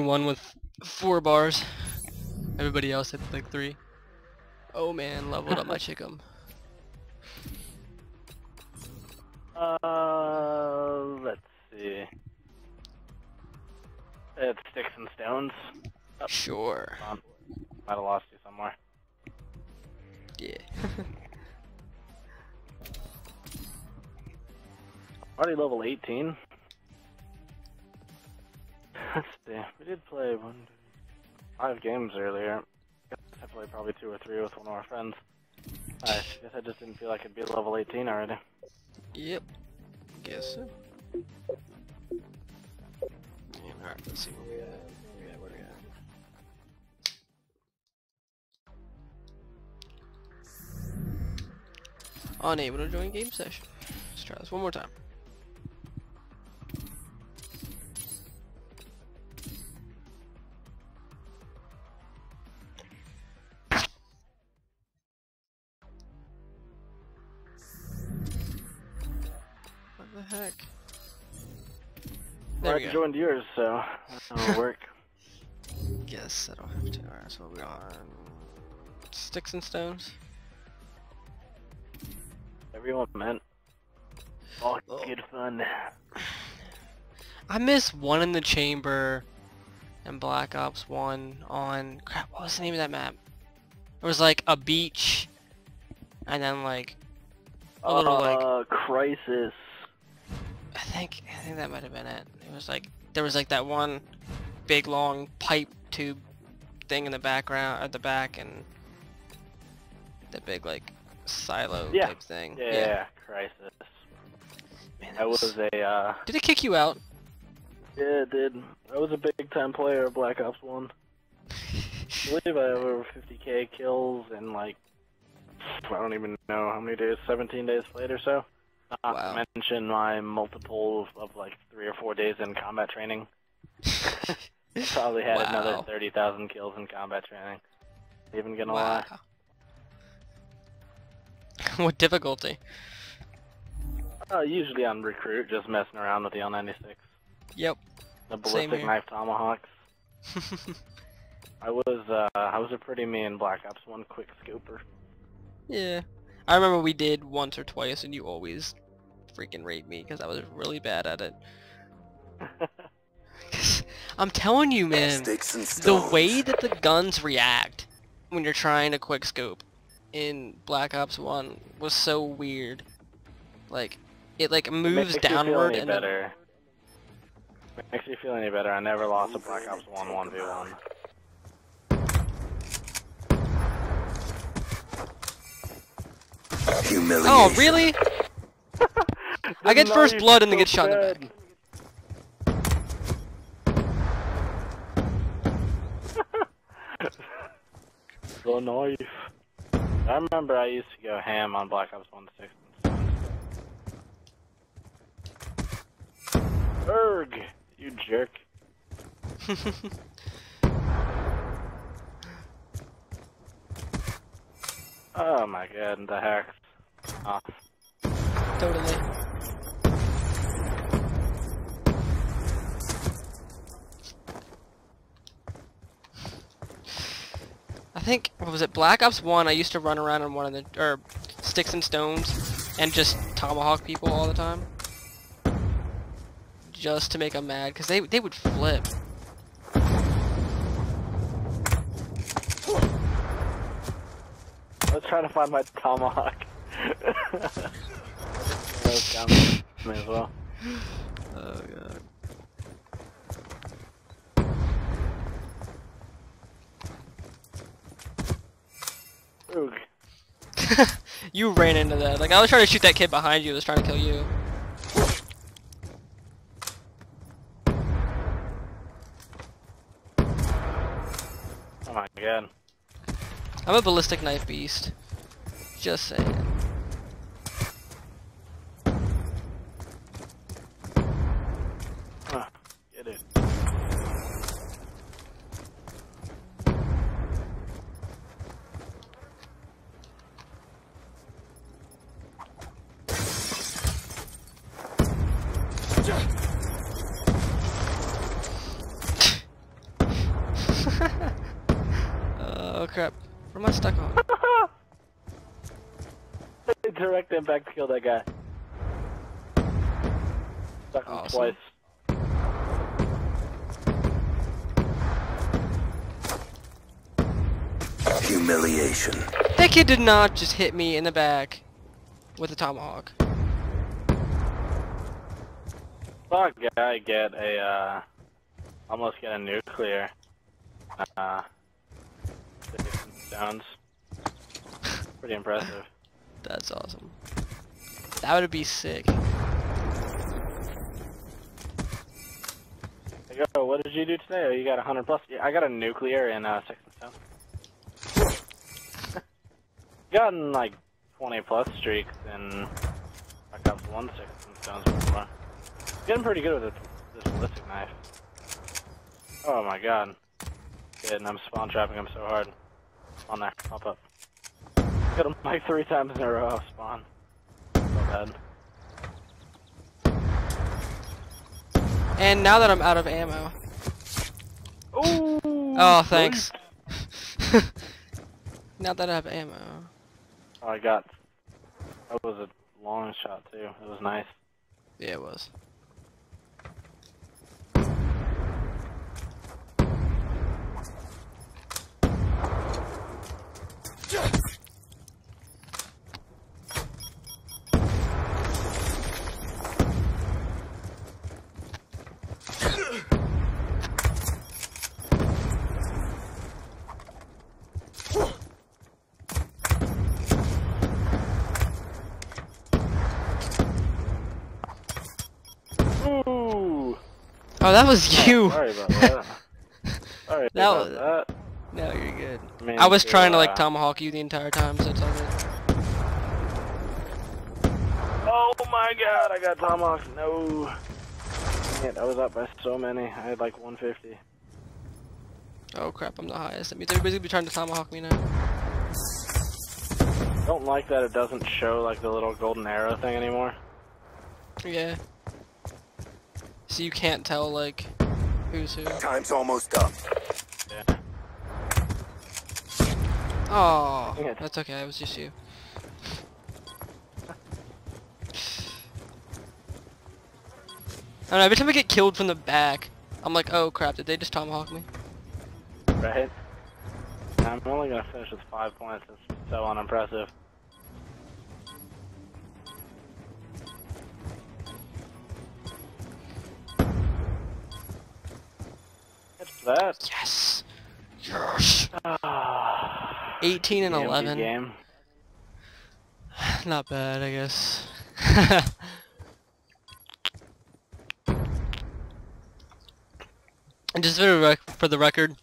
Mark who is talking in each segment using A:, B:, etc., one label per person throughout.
A: one with four bars. Everybody else had like three. Oh man, leveled up my chickum.
B: Uh, let's see. It's sticks and stones.
A: Sure.
B: Um, might have lost you somewhere.
A: Yeah.
B: Already level 18. Let's see. We did play one, two, five games earlier. I played probably two or three with one of our friends. I guess I just didn't feel like I'd be level 18 already.
A: Yep. Guess so. Yeah, alright, let's see what we got. What we got, what we got. Unable to join game session. Let's try this one more time. Heck? There
B: I joined yours, so that'll work.
A: Guess I don't have to. Alright, so we on sticks and stones.
B: Everyone meant. All
A: Oh.
B: good fun.
A: I missed one in the chamber and Black Ops 1 on crap, what was the name of that map? It was like a beach and then like a little like
B: uh, Crisis.
A: I think I think that might have been it. It was like there was like that one big long pipe tube thing in the background at the back and the big like silo
B: Yeah.
A: type thing.
B: Yeah, Crisis.
A: Man,
B: I
A: that
B: was a, uh,
A: Did it kick you out?
B: yeah, it did. I was a big time player of Black Ops 1. I believe I have over 50k kills in like, I don't even know how many days, 17 days played or so. Not
A: Wow.
B: to mention my multiple of, of like three or four days in combat training. Probably had another 30,000 kills in combat training. Even gonna lie.
A: Wow. what difficulty?
B: Uh, usually on recruit, just messing around with the L96.
A: Yep.
B: The ballistic knife tomahawks. I was uh, I was a pretty mean Black Ops 1 quick scooper.
A: yeah. I remember we did once or twice and you always freaking raped me because I was really bad at it. I'm telling you, man, the way that the guns react when you're trying to quick scope in Black Ops 1 was so weird. Like, it like moves
B: Makes you feel
A: downward
B: any
A: and then-
B: better. Makes you feel any better. I never lost a Black Ops 1 1v1.
C: Humiliation.
A: Oh, really? I get first blood and then
B: so
A: get shot in the back.
B: bad. the knife. I remember I used to go ham on Black Ops 1 6 Erg! You jerk. Oh my god, the hacks.
A: Totally. I think what was it Black Ops One? I used to run around on one of the or sticks and stones and just tomahawk people all the time, just to make them mad because they they would flip.
B: Let's try to find my tomahawk. That was. Me as well.
A: Oh god.
B: Oog.
A: you ran into that. Like I was trying to shoot that kid behind you. that was trying to kill you.
B: Oh my god.
A: I'm a ballistic knife beast. Just saying.
B: Huh. Get it.
A: oh crap. What am I stuck on?
B: Direct impact to kill that guy. Stuck him
A: Awesome.
B: twice.
C: Humiliation.
A: That kid did not just hit me in the back with a tomahawk.
B: Fuck, a guy get a, uh, almost get a nuclear, uh, and stones. Pretty impressive.
A: That's awesome. That would be sick.
B: Hey, Yo, what did you do today? Oh, you got a hundred plus. Yeah, I got a nuclear in uh, sticks and stone. Gotten like twenty plus streaks in Black Ops One sticks and stones before. Getting pretty good with it, this ballistic knife. Oh my god. And I'm spawn trapping him so hard. On there, pop up. Got him like three times in a row off spawn. So bad.
A: And now that I'm out of ammo.
B: Ooh,
A: Oh, thanks. now that I have ammo.
B: Oh, I got. That was a long shot too. It was nice.
A: Yeah, it was.
B: Ooh.
A: Oh, that was you.
B: Sorry about that. Sorry
A: That
B: about
A: was-
B: that.
A: No, you're good.
B: Man,
A: I was trying to like tomahawk you the entire time, so it's all good.
B: Oh my god, I got tomahawks. No. Dang it, I was up by so many. I had like 150.
A: Oh crap, I'm the highest. That means everybody's gonna be trying to tomahawk me now.
B: I Don't like that it doesn't show like the little golden arrow thing anymore.
A: Yeah. So you can't tell like who's who.
C: Time's almost up.
B: Yeah.
A: Oh,
B: Dang it.
A: that's okay. It was just you. I don't know, every time I get killed from the back, I'm like, oh crap, did they just tomahawk me?
B: Right? I'm only gonna finish with five points. It's so unimpressive. That?
A: Yes! Yes!
B: Ah,
A: 18 and
B: empty
A: 11.
B: Game.
A: Not bad, I guess. and just for the, rec- for the record,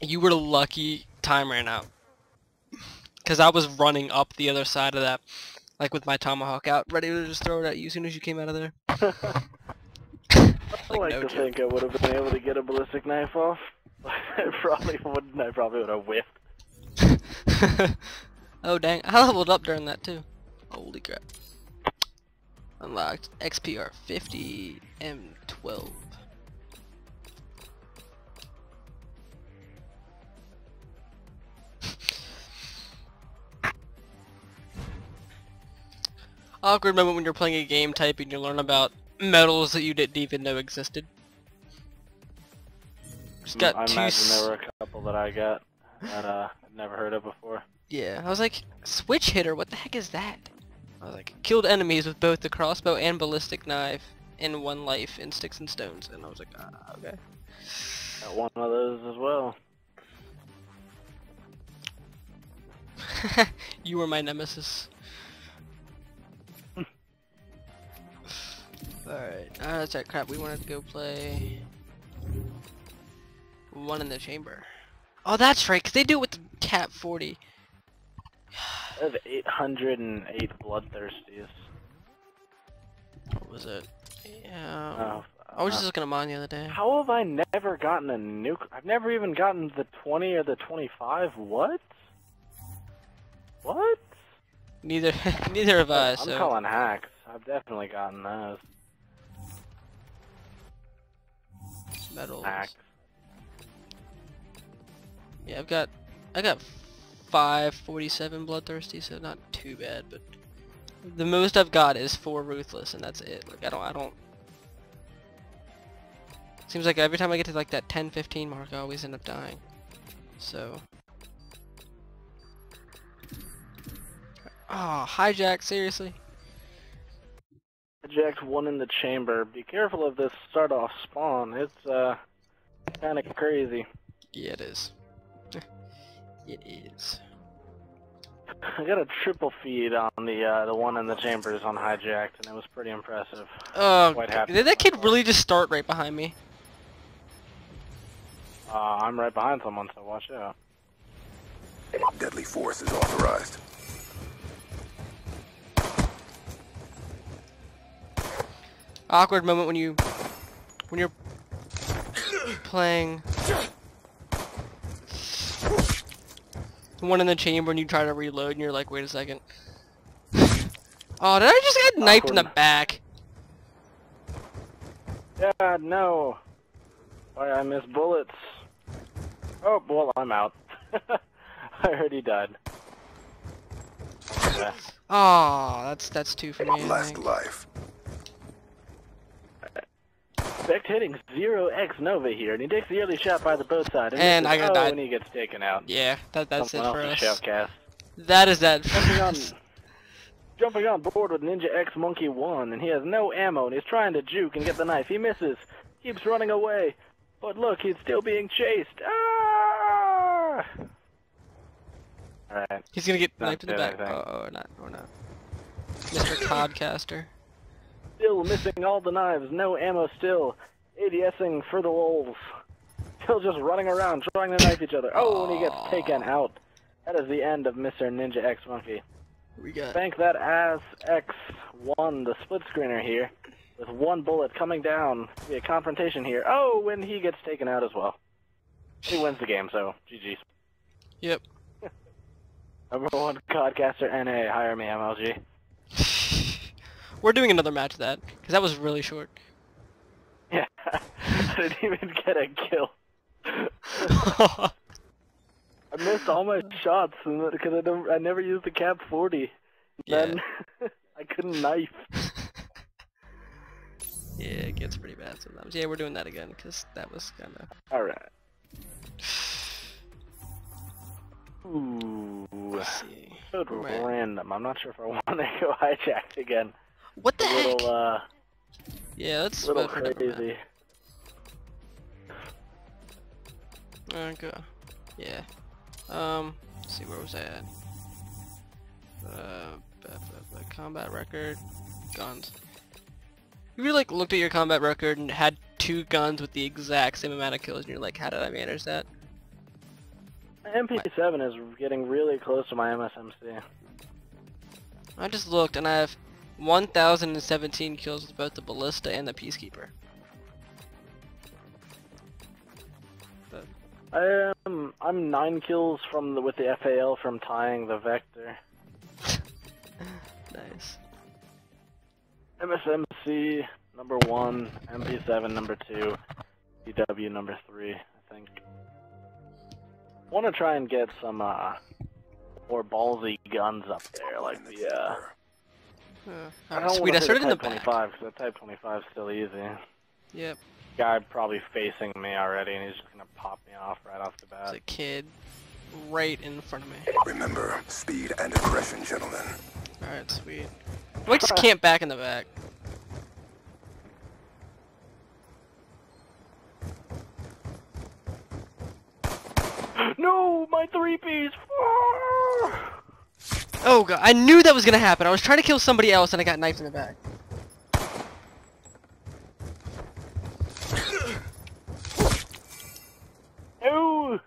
A: you were lucky time ran out. Because I was running up the other side of that, like with my tomahawk out, ready to just throw it at you as soon as you came out of there.
B: I
A: Like,
B: like
A: no
B: to
A: joke.
B: think I would have been able to get a ballistic knife off. I probably wouldn't. I probably would have whiffed.
A: oh dang, I leveled up during that too. Holy crap. Unlocked XPR 50 M12. Awkward moment when you're playing a game type and you learn about medals that you didn't even know existed. Just got
B: I
A: two
B: imagine there were a couple that I got that uh, I'd never heard of before.
A: Yeah, I was like, switch hitter, what the heck is that? I was like, killed enemies with both the crossbow and ballistic knife in one life in sticks and stones, and I was like, ah, okay.
B: Got one of those as well.
A: you were my nemesis. Alright, uh, that's that crap. We wanted to go play one in the chamber. Oh, that's right, 'cause they do it with the KAP 40.
B: I have 808 bloodthirsties.
A: What was it? Yeah.
B: Oh,
A: I was
B: uh,
A: just looking at mine the other day.
B: How have I never gotten a nuke? I've never even gotten the 20 or the 25. What? What?
A: Neither, neither of us.
B: I'm
A: So
B: calling hacks. I've definitely gotten those hacks.
A: Yeah, I've got I got 547 bloodthirsty, so not too bad, but the most I've got is four ruthless, and that's it. Like I don't, I don't. Seems like every time I get to like that 10-15 mark, I always end up dying. So. Oh, hijack! Seriously?
B: Eject one in the chamber. Be careful of this start off spawn. It's uh kind of crazy.
A: Yeah, it is. it is.
B: I got a triple feed on the uh, the one in the chambers on hijacked, and it was pretty impressive.
A: Oh,
B: Quite
A: g-
B: happy
A: did that kid really just start right behind me?
B: Uh, I'm right behind someone, so watch out.
C: Deadly force is authorized.
A: Awkward moment when you when you're playing the one in the chamber and you try to reload and you're like wait a second oh did I just get knifed in the back
B: Yeah, no. Why I missed bullets. Oh, well, I'm out. I heard he died. Yeah.
A: oh that's that's two for me I
C: Last
A: think.
C: Life.
B: Spectating Zero X Nova here, and he takes the early shot by the boat side.
A: And
B: misses.
A: I got
B: oh,
A: died.
B: and he gets taken out.
A: yeah that that's
B: Someone
A: it for us
B: shoutcast.
A: that is that
B: Jumping on, jumping on board with Ninja X Monkey 1, and he has no ammo, and he's trying to juke and get the knife. He misses, keeps running away, but look, he's still being chased. Ah! Alright,
A: he's gonna get knifed in the back oh or not or not Mr. Codcaster
B: still missing all the knives, no ammo still. ADSing for the wolves. Still just running around, trying to knife each other. Oh, and he gets taken out. That is the end of Mr. Ninja X Monkey.
A: we got
B: Thank that ass X1, the split screener here, with one bullet coming down. Be a confrontation here. Oh, and he gets taken out as well. He wins the game, so GG's.
A: yep
B: Number one Codcaster NA, hire me MLG.
A: We're doing another match of that, because that was really short.
B: Yeah, I didn't even get a kill. I missed all my shots because I, don't- I never used the KAP 40.
A: Yeah.
B: Then I couldn't knife.
A: yeah, it gets pretty bad sometimes. Yeah, we're doing that again, because that was kind of...
B: Alright. Ooh.
A: Let's see.
B: Random. I'm not sure if I want to go hijacked again.
A: What the
B: a
A: heck?
B: little, uh,
A: Yeah, let's
B: little
A: vote for
B: crazy.
A: Okay. Yeah. Um, let's see, where was I at? Uh, combat record, guns. You really like looked at your combat record and had two guns with the exact same amount of kills, and you're like, how did I manage that?
B: MP7 is getting really close to my MSMC.
A: I just looked, and I have 1,017 kills with both the ballista and the peacekeeper.
B: I am I'm nine kills from the with the FAL from tying the vector.
A: Nice.
B: MSMC number one, MP7 number two, DW number three, I think. Want to try and get some uh more ballsy guns up there, like the uh.
A: Uh,
B: I don't
A: sweet.
B: want
A: I
B: to
A: started in the
B: Type
A: back.
B: 25 because Type 25 is still easy.
A: Yep.
B: Guy probably facing me already, and he's just gonna pop me off right off the
A: There's
B: bat.
A: a kid right in front of me.
C: Remember, speed and aggression, gentlemen.
A: Alright, sweet. We just camp back in the back.
B: no, my three piece.
A: Oh god, I knew that was gonna happen. I was trying to kill somebody else and I got knifed in the back.
B: No.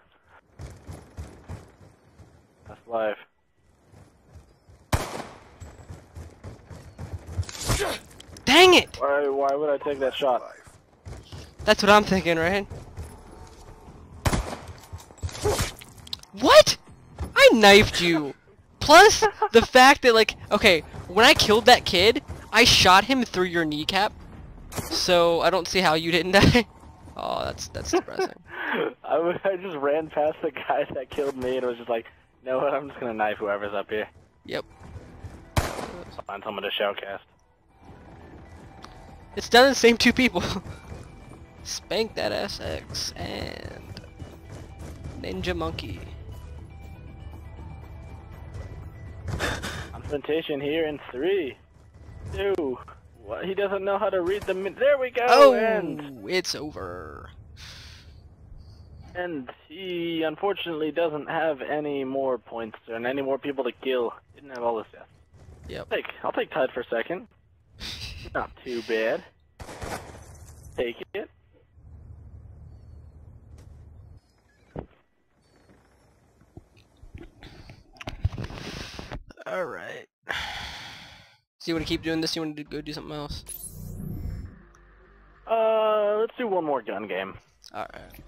B: That's life.
A: Dang it!
B: Why? Why would I take that shot?
A: That's what I'm thinking, right? What? I knifed you. Plus, the fact that like, okay, when I killed that kid, I shot him through your kneecap. So, I don't see how you didn't die. Oh, that's that's depressing.
B: I, w- I just ran past the guy that killed me and was just like, you know what, I'm just gonna knife whoever's up here.
A: yep.
B: Find someone to shoutcast.
A: It's done the same two people. Spank that SX and Ninja Monkey.
B: Confrontation here in three, two. What? He doesn't know how to read the. min- There we go.
A: Oh,
B: And
A: it's over.
B: and he unfortunately doesn't have any more points and any more people to kill. Didn't have all this death.
A: Yep.
B: Take. I'll take tied for a second. Not too bad. Take it.
A: All right. So you want to keep doing this? You want to go do something else?
B: Uh, let's do one more gun game.
A: All right.